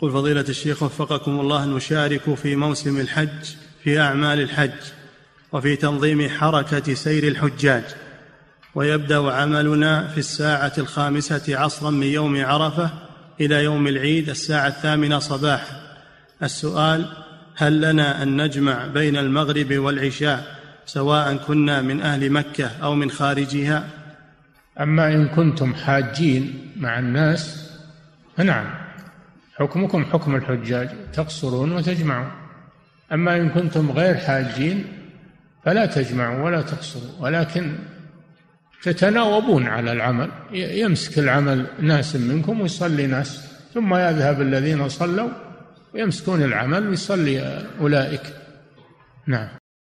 قل فضيلة الشيخ وفقكم الله نشارك في موسم الحج في أعمال الحج وفي تنظيم حركة سير الحجاج. ويبدأ عملنا في الساعة الخامسة عصرا من يوم عرفة إلى يوم العيد الساعة الثامنة صباحا. السؤال هل لنا أن نجمع بين المغرب والعشاء سواء كنا من أهل مكة أو من خارجها؟ أما إن كنتم حاجين مع الناس فنعم. حكمكم حكم الحجاج تقصرون وتجمعون. أما إن كنتم غير حاجين فلا تجمعوا ولا تقصروا ولكن تتناوبون على العمل. يمسك العمل ناس منكم ويصلي ناس ثم يذهب الذين صلوا ويمسكون العمل ويصلي أولئك. نعم.